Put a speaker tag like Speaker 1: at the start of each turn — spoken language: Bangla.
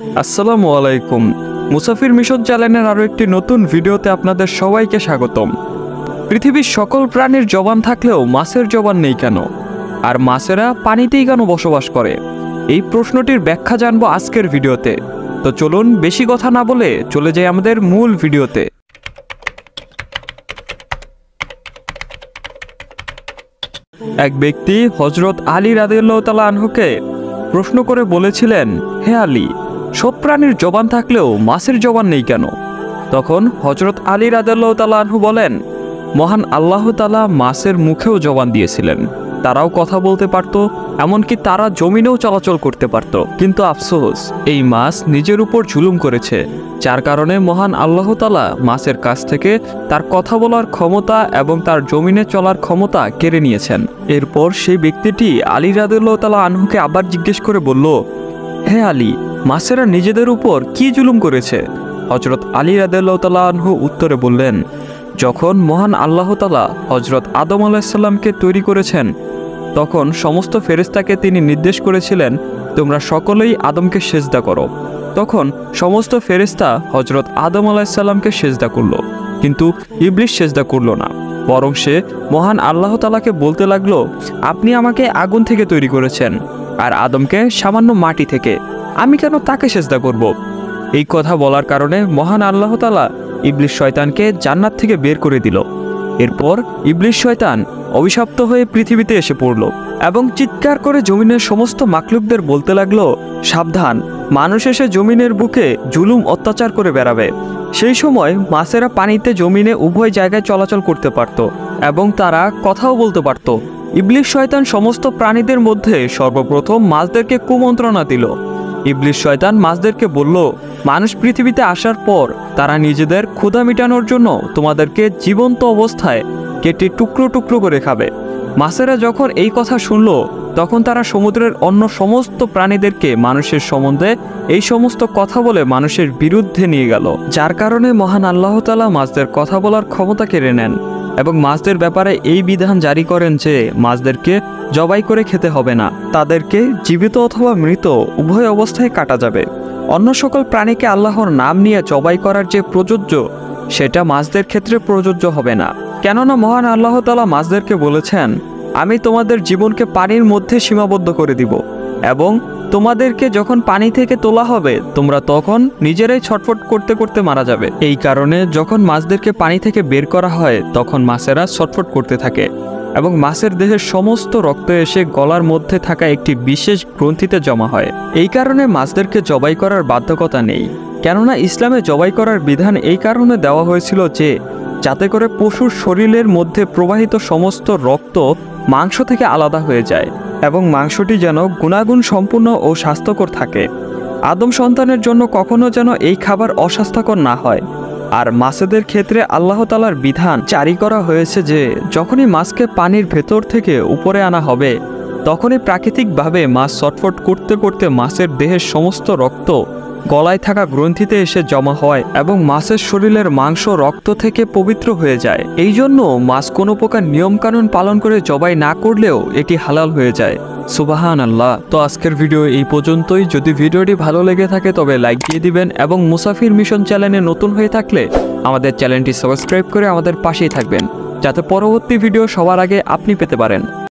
Speaker 1: আসসালামু আলাইকুম। মুসাফির মিশন চ্যানেলের আরও একটি নতুন ভিডিওতে আপনাদের সবাইকে স্বাগতম। পৃথিবীর সকল প্রাণীর জবান থাকলেও মাছের জবান নেই কেন? আর মাছেরা পানিতেই কেন বসবাস করে? এই প্রশ্নটির ব্যাখ্যা জানব আজকের ভিডিওতে। তো চলুন বেশি কথা না বলে চলে যাই আমাদের মূল ভিডিওতে। এক ব্যক্তি হজরত আলী রাদিল্লাহ তালা আনহুকে প্রশ্ন করে বলেছিলেন, হে আলী সব প্রাণীর জবান থাকলেও মাছের জবান নেই কেন? তখন হজরত আলী রাদিল্লাহ তালা আনহু বলেন, মহান আল্লাহ তালা মাছের মুখেও জবান দিয়েছিলেন। তারাও কথা বলতে পারত, এমনকি তারা জমিনেও চলাচল করতে পারত। কিন্তু আফসোস, এই মাছ নিজের উপর জুলুম করেছে, যার কারণে মহান আল্লাহ তালা মাছের কাছ থেকে তার কথা বলার ক্ষমতা এবং তার জমিনে চলার ক্ষমতা কেড়ে নিয়েছেন। এরপর সেই ব্যক্তিটি আলী রাদুল্লাহ তালা আনহুকে আবার জিজ্ঞেস করে বলল, হে আলী মাছেরা নিজেদের উপর কি জুলুম করেছে? হজরত আলী রাদুল্লাহ উত্তরে বললেন, যখন মহান আল্লাহ তালা হজরত আদম আলাহিসাল্লামকে তৈরি করেছেন, তখন সমস্ত ফেরেস্তাকে তিনি নির্দেশ করেছিলেন, তোমরা সকলেই আদমকে সেজদা করো। তখন সমস্ত ফেরেস্তা হজরত আদম আলাহিসাল্লামকে সেজদা করল, কিন্তু ইবলিশ সেজদা করল না। বরং সে মহান আল্লাহ তালাকে বলতে লাগল, আপনি আমাকে আগুন থেকে তৈরি করেছেন, আর আদমকে সামান্য মাটি থেকে। আমি কেন তাকে সেজদা করব? এই কথা বলার কারণে মহান আল্লাহ তালা ইবলিশ শয়তানকে জান্নাত থেকে বের করে দিল। এরপর ইবলিশ শয়তান অভিশপ্ত হয়ে পৃথিবীতে এসে পড়ল এবং চিৎকার করে জমিনের সমস্ত মাকলুকদের বলতে লাগল, সাবধান, মানুষ এসে জমিনের বুকে জুলুম অত্যাচার করে বেড়াবে। সেই সময় মাছেরা পানিতে জমিনে উভয় জায়গায় চলাচল করতে পারত এবং তারা কথাও বলতে পারত। ইবলিশ শয়তান সমস্ত প্রাণীদের মধ্যে সর্বপ্রথম মাছদেরকে কুমন্ত্রণা দিল। ইবলিশ শয়তান মাছদেরকে বলল, মানুষ পৃথিবীতে আসার পর তারা নিজেদের ক্ষুধা মেটানোর জন্য তোমাদেরকে জীবন্ত অবস্থায় কেটে টুকরো টুকরো করে খাবে। মাছেরা যখন এই কথা শুনল, তখন তারা সমুদ্রের অন্য সমস্ত প্রাণীদেরকে মানুষের সম্বন্ধে এই সমস্ত কথা বলে মানুষের বিরুদ্ধে নিয়ে গেল, যার কারণে মহান আল্লাহ তালা মাছদের কথা বলার ক্ষমতা কেড়ে নেন। এবং মাছদের ব্যাপারে এই বিধান জারি করেন যে মাছদেরকে জবাই করে খেতে হবে না। তাদেরকে জীবিত অথবা মৃত উভয় অবস্থায় কাটা যাবে। অন্য সকল প্রাণীকে আল্লাহর নাম নিয়ে জবাই করার যে প্রযোজ্য, সেটা মাছদের ক্ষেত্রে প্রযোজ্য হবে না। কেননা মহান আল্লাহ তালা মাছদেরকে বলেছেন, আমি তোমাদের জীবনকে পানির মধ্যে সীমাবদ্ধ করে দিব। এবং তোমাদেরকে যখন পানি থেকে তোলা হবে, তোমরা তখন নিজেরাই ছটফট করতে করতে মারা যাবে। এই কারণে যখন মাছদেরকে পানি থেকে বের করা হয়, তখন মাছেরা ছটফট করতে থাকে এবং মাছের দেহের সমস্ত রক্ত এসে গলার মধ্যে থাকা একটি বিশেষ গ্রন্থিতে জমা হয়। এই কারণে মাছদেরকে জবাই করার বাধ্যকতা নেই। কেননা ইসলামে জবাই করার বিধান এই কারণে দেওয়া হয়েছিল যে, যাতে করে পশুর শরীরের মধ্যে প্রবাহিত সমস্ত রক্ত মাংস থেকে আলাদা হয়ে যায়। এবং মাংসটি যেন গুণাগুণ সম্পূর্ণ ও স্বাস্থ্যকর থাকে। আদম সন্তানের জন্য কখনো যেন এই খাবার অস্বাস্থ্যকর না হয়। আর মাছেদের ক্ষেত্রে আল্লাহ তালার বিধান জারি করা হয়েছে যে, যখনই মাছকে পানির ভেতর থেকে উপরে আনা হবে, তখনই প্রাকৃতিকভাবে মাছ ছটফট করতে করতে মাছের দেহের সমস্ত রক্ত গলায় থাকা গ্রন্থিতে এসে জমা হয় এবং মাছের শরীরের মাংস রক্ত থেকে পবিত্র হয়ে যায়। এই জন্য মাছ কোনো প্রকার নিয়মকানুন পালন করে জবাই না করলেও এটি হালাল হয়ে যায়। সুবাহান আল্লাহ তো আজকের ভিডিও এই পর্যন্তই। যদি ভিডিওটি ভালো লেগে থাকে তবে লাইক দিয়ে দিবেন এবং মুসাফির মিশন চ্যানেলে নতুন হয়ে থাকলে আমাদের চ্যানেলটি সাবস্ক্রাইব করে আমাদের পাশেই থাকবেন, যাতে পরবর্তী ভিডিও সবার আগে আপনি পেতে পারেন।